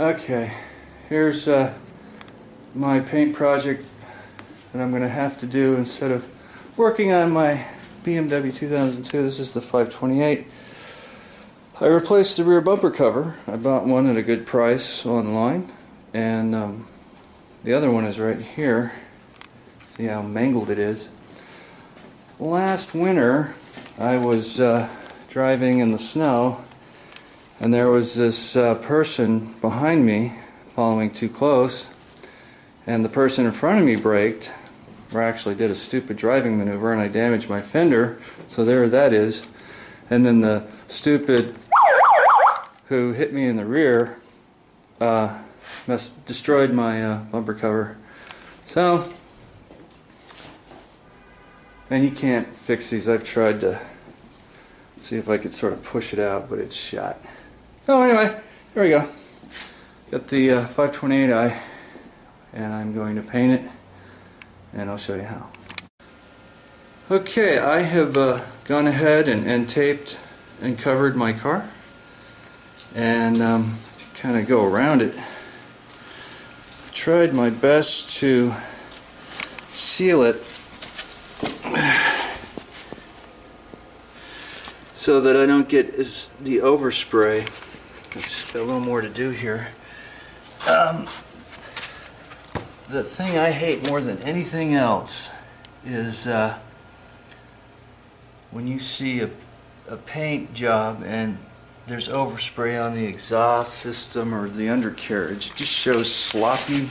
Okay, here's uh, my paint project that I'm going to have to do instead of working on my BMW 2002. This is the 528. I replaced the rear bumper cover. I bought one at a good price online, and um, the other one is right here. See how mangled it is. Last winter, I was uh, driving in the snow, and there was this uh, person behind me following too close, and the person in front of me braked, or actually did a stupid driving maneuver, and I damaged my fender, so there that is. And then the stupid who hit me in the rear uh, destroyed my uh, bumper cover. So, and you can't fix these. I've tried to see if I could sort of push it out, but it's shot. So anyway, here we go. Got the uh, 528i, and I'm going to paint it, and I'll show you how. Okay, I have uh, gone ahead and, and taped and covered my car, and um, kind of go around it, I've tried my best to seal it so that I don't get the overspray. Just got a little more to do here. Um, the thing I hate more than anything else is uh, when you see a, a paint job and there's overspray on the exhaust system or the undercarriage. It just shows sloppy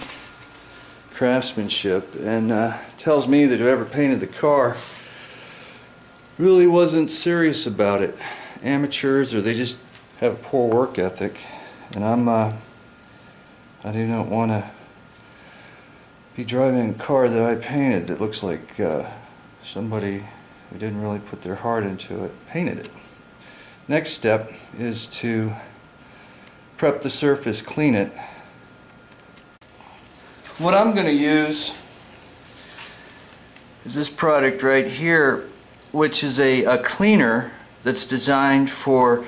craftsmanship and uh, tells me that whoever painted the car really wasn't serious about it. Amateurs or they just have a poor work ethic. And I'm, uh, I do not want to be driving a car that I painted that looks like uh, somebody who didn't really put their heart into it painted it. Next step is to prep the surface, clean it. What I'm going to use is this product right here, which is a, a cleaner that's designed for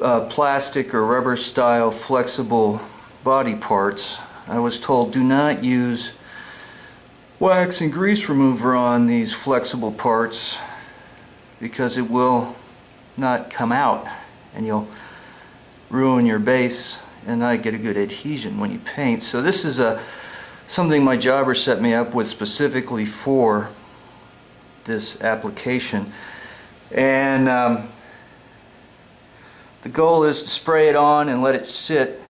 uh, plastic or rubber style flexible body parts. I was told do not use wax and grease remover on these flexible parts because it will not come out and you'll ruin your base and not get a good adhesion when you paint. So this is a something my jobber set me up with specifically for this application. And um, the goal is to spray it on and let it sit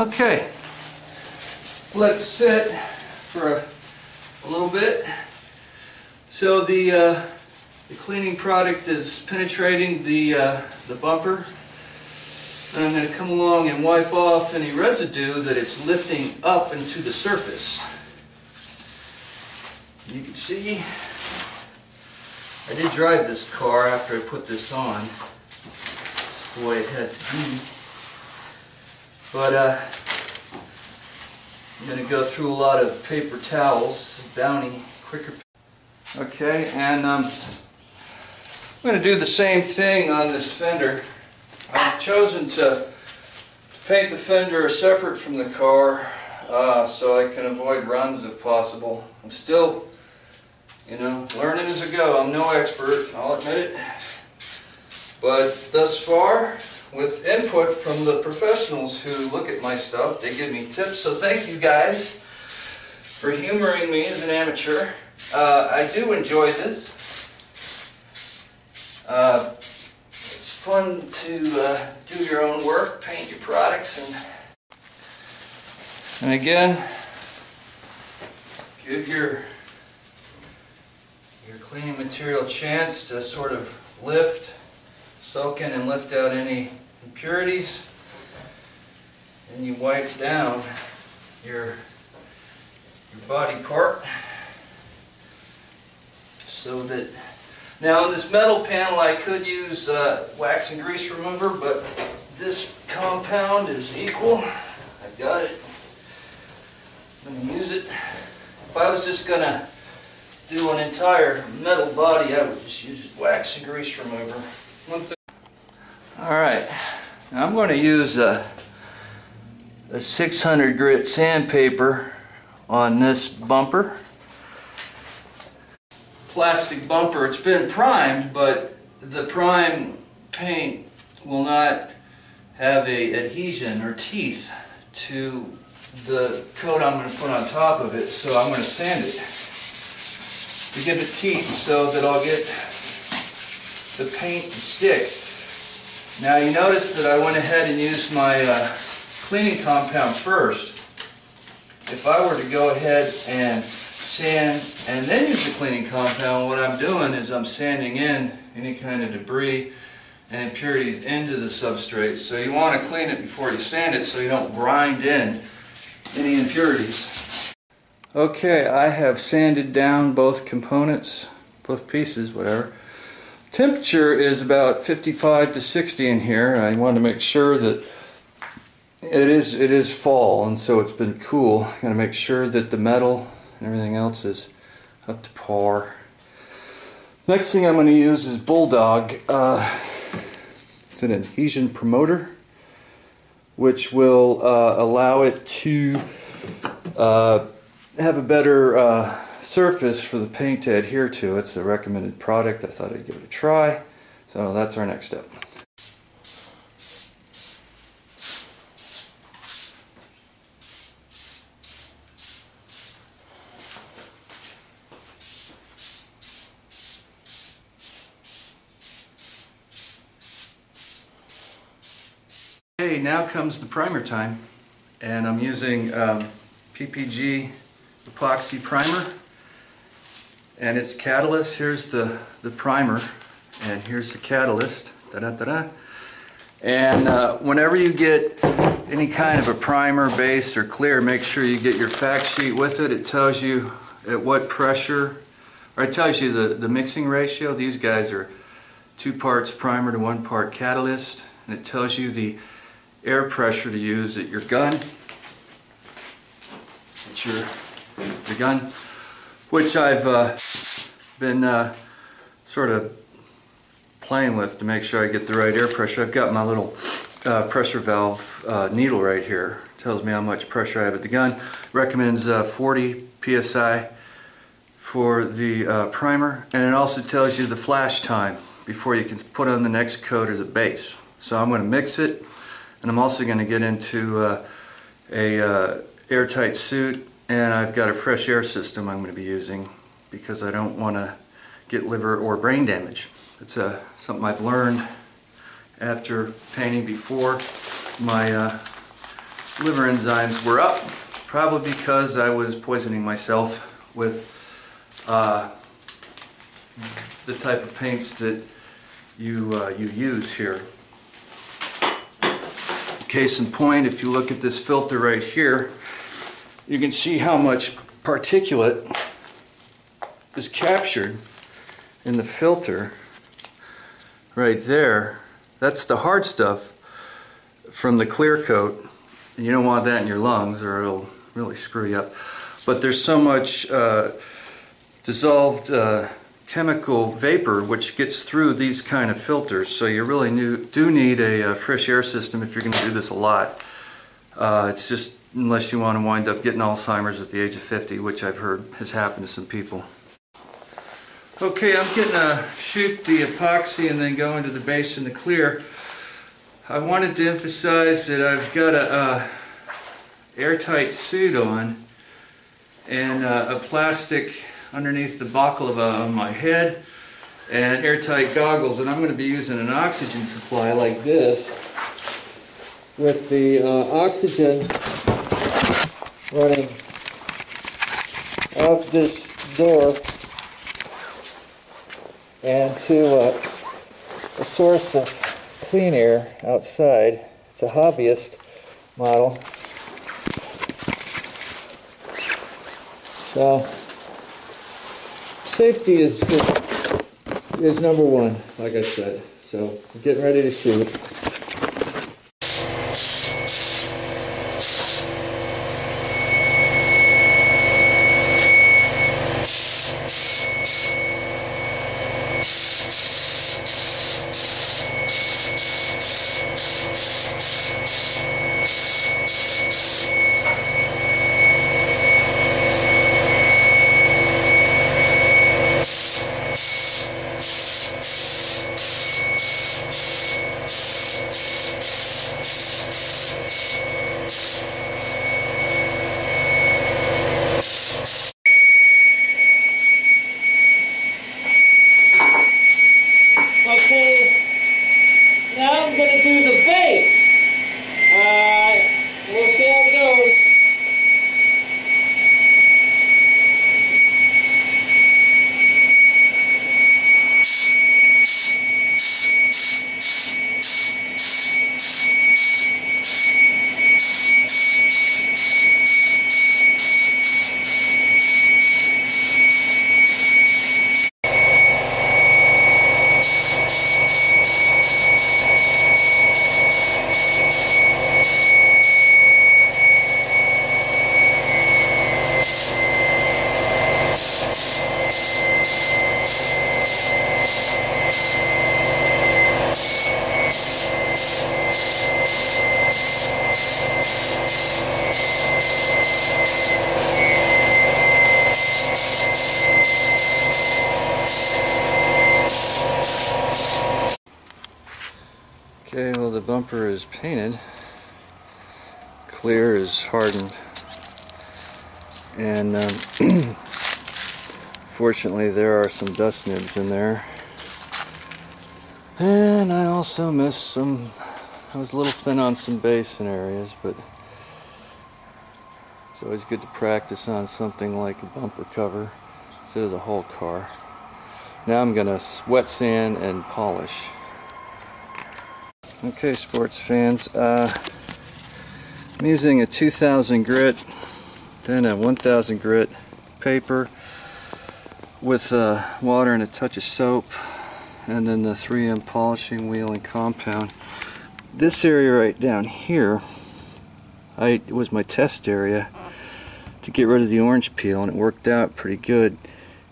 Okay, let's sit for a, a little bit. So the, uh, the cleaning product is penetrating the, uh, the bumper. And I'm going to come along and wipe off any residue that it's lifting up into the surface. You can see I did drive this car after I put this on. Just the way it had to be. But uh, I'm going to go through a lot of paper towels, Bounty Quicker. Okay, and um, I'm going to do the same thing on this fender. I've chosen to paint the fender separate from the car uh, so I can avoid runs if possible. I'm still, you know, learning as I go. I'm no expert, I'll admit it. But thus far, with input from the professionals who look at my stuff. They give me tips, so thank you guys for humoring me as an amateur. Uh, I do enjoy this. Uh, it's fun to uh, do your own work, paint your products, and and again, give your your cleaning material a chance to sort of lift, soak in, and lift out any impurities. And you wipe down your your body part so that now in this metal panel I could use uh, wax and grease remover but this compound is equal I've got it I'm going to use it. If I was just gonna do an entire metal body, I would just use wax and grease remover. One thing. All right, now I'm going to use a, a 600 grit sandpaper on this bumper. Plastic bumper, it's been primed, but the prime paint will not have a adhesion or teeth to the coat I'm going to put on top of it, so I'm going to sand it to give it teeth so that I'll get the paint to stick. Now you notice that I went ahead and used my uh, cleaning compound first. If I were to go ahead and sand and then use the cleaning compound, what I'm doing is I'm sanding in any kind of debris and impurities into the substrate. So you want to clean it before you sand it so you don't grind in any impurities. Okay, I have sanded down both components, both pieces, whatever. Temperature is about 55 to 60 in here. I want to make sure that it is it is fall and so it's been cool. I got to make sure that the metal and everything else is up to par. Next thing I'm going to use is Bulldog. Uh, it's an adhesion promoter which will uh, allow it to uh, have a better uh, surface for the paint to adhere to. It's a recommended product. I thought I'd give it a try. So that's our next step. Okay, now comes the primer time and I'm using um, PPG epoxy primer and its catalyst. Here's the, the primer and here's the catalyst. Da -da -da and uh, whenever you get any kind of a primer, base, or clear, make sure you get your fact sheet with it. It tells you at what pressure, or it tells you the, the mixing ratio. These guys are two parts primer to one part catalyst. And it tells you the air pressure to use at your gun. At your, your gun, which I've uh, been uh, sort of playing with to make sure I get the right air pressure. I've got my little uh, pressure valve uh, needle right here. It tells me how much pressure I have at the gun. Recommends uh, 40 psi for the uh, primer and it also tells you the flash time before you can put on the next coat or the base. So I'm going to mix it and I'm also going to get into uh, a uh, airtight suit and I've got a fresh air system I'm going to be using because I don't want to get liver or brain damage. It's uh, something I've learned after painting before. My uh, liver enzymes were up, probably because I was poisoning myself with uh, the type of paints that you, uh, you use here. Case in point, if you look at this filter right here, you can see how much particulate is captured in the filter right there. That's the hard stuff from the clear coat. And you don't want that in your lungs or it'll really screw you up. But there's so much uh, dissolved uh, chemical vapor which gets through these kind of filters so you really do need a, a, fresh air system if you're going to do this a lot. Uh, it's just unless you want to wind up getting Alzheimer's at the age of 50 which I've heard has happened to some people. Okay, I'm getting to shoot the epoxy and then go into the base and the clear. I wanted to emphasize that I've got a, a airtight suit on and uh, a plastic underneath the balaclava on my head and airtight goggles and I'm going to be using an oxygen supply like this with the uh, oxygen running out this door and to uh, a source of clean air outside. It's a hobbyist model. So safety is, is, is number one, like I said. So getting ready to shoot. bumper is painted. Clear is hardened. And um, fortunately there are some dust nibs in there. And I also missed some, I was a little thin on some basin areas, but it's always good to practice on something like a bumper cover instead of the whole car. Now I'm going to wet sand and polish. Okay, sports fans, uh, I'm using a 2000 grit, then a 1000 grit paper with uh, water and a touch of soap, and then the 3M polishing wheel and compound. This area right down here, I was my test area to get rid of the orange peel, and it worked out pretty good.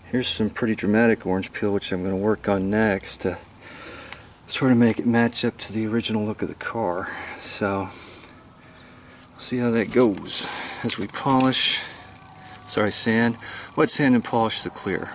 Here's some pretty dramatic orange peel, which I'm going to work on next to sort of make it match up to the original look of the car. So, see how that goes as we polish, sorry, sand, wet sand and polish the clear.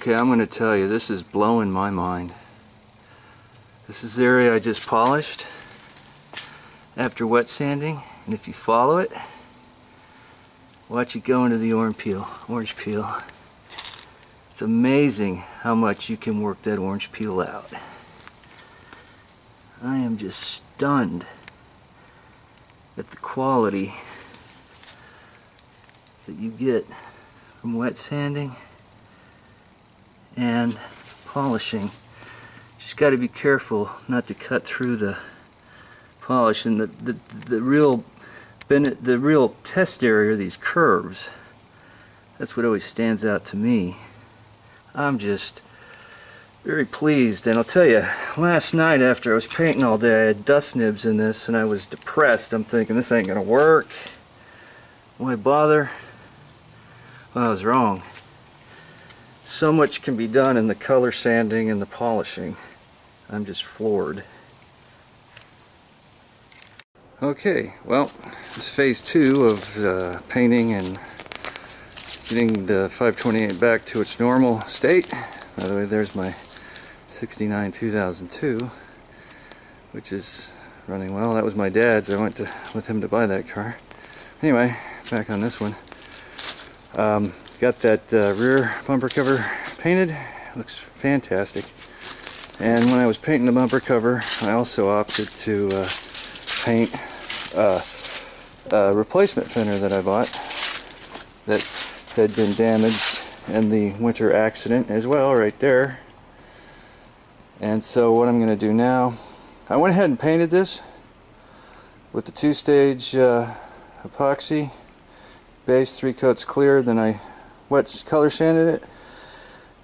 Okay, I'm going to tell you, this is blowing my mind. This is the area I just polished after wet sanding, and if you follow it, watch it go into the orange peel. Orange peel. It's amazing how much you can work that orange peel out. I am just stunned at the quality that you get from wet sanding and polishing. Just got to be careful not to cut through the polish and the, the, the real the real test area are these curves. That's what always stands out to me. I'm just very pleased and I'll tell you last night after I was painting all day I had dust nibs in this and I was depressed I'm thinking this ain't gonna work why bother well I was wrong so much can be done in the color sanding and the polishing. I'm just floored. Okay, well, this is phase two of uh, painting and getting the 528 back to its normal state. By the way, there's my 69 2002, which is running well. That was my dad's. I went to with him to buy that car. Anyway, back on this one. Um, got that uh, rear bumper cover painted. Looks fantastic. And when I was painting the bumper cover, I also opted to uh, paint uh, a replacement fender that I bought that had been damaged in the winter accident as well, right there. And so what I'm going to do now, I went ahead and painted this with the two-stage uh, epoxy base, three coats clear, then I wet color sanded it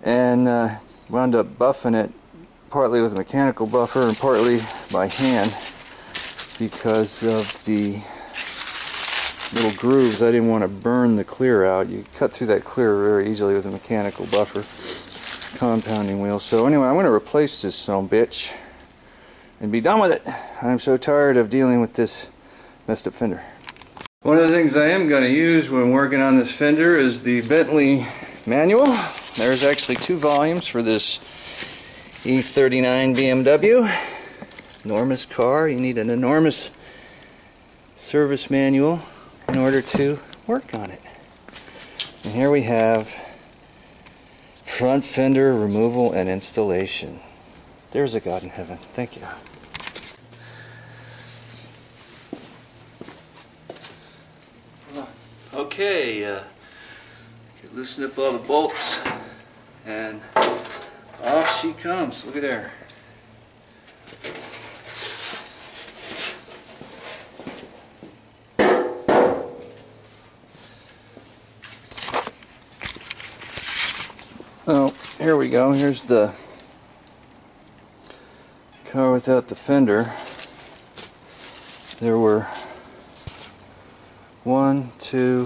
and uh, wound up buffing it partly with a mechanical buffer and partly by hand because of the little grooves. I didn't want to burn the clear out. You cut through that clear very easily with a mechanical buffer compounding wheel. So anyway I'm going to replace this some bitch and be done with it. I'm so tired of dealing with this messed up fender one of the things I am going to use when working on this fender is the Bentley manual. There's actually two volumes for this E39 BMW. Enormous car. You need an enormous service manual in order to work on it. And here we have front fender removal and installation. There's a God in heaven. Thank you. Okay, uh, loosen up all the bolts and off she comes. Look at there. Oh, here we go. Here's the car without the fender. There were one, two,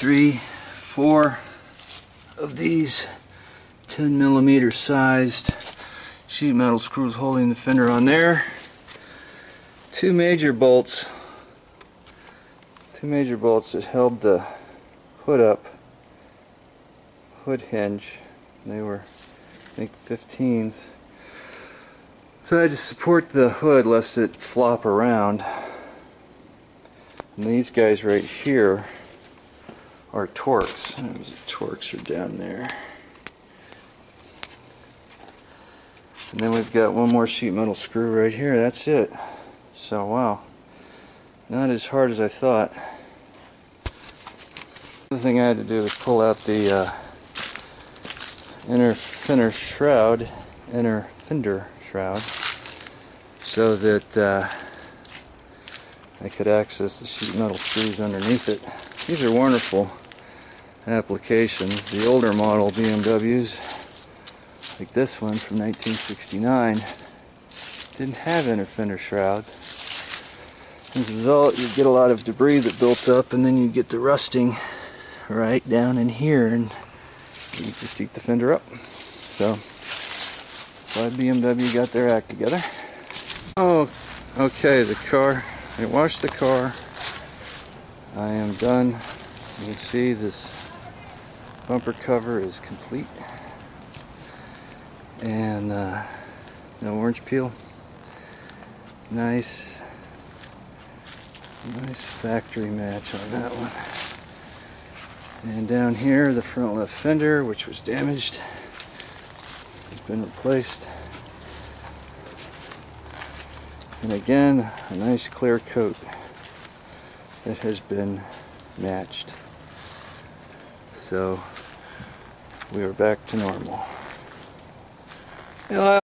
three, four of these 10 millimeter sized sheet metal screws holding the fender on there. Two major bolts, two major bolts that held the hood up hood hinge. They were, I think, 15s. So I had to support the hood lest it flop around. And these guys right here are Torx. Torx are down there. And then we've got one more sheet metal screw right here. That's it. So wow, not as hard as I thought. The thing I had to do was pull out the uh, inner fender shroud, inner fender shroud, so that uh, I could access the sheet metal screws underneath it. These are wonderful applications. The older model BMWs, like this one from 1969, didn't have inner fender shrouds. As a result, you get a lot of debris that built up, and then you get the rusting right down in here, and you just eat the fender up. So, glad BMW got their act together. Oh, okay, the car, I washed the car. I am done. You can see this bumper cover is complete. And uh, no orange peel. Nice, nice factory match on that one. And down here, the front left fender, which was damaged, has been replaced. And again, a nice clear coat that has been matched. So we are back to normal. I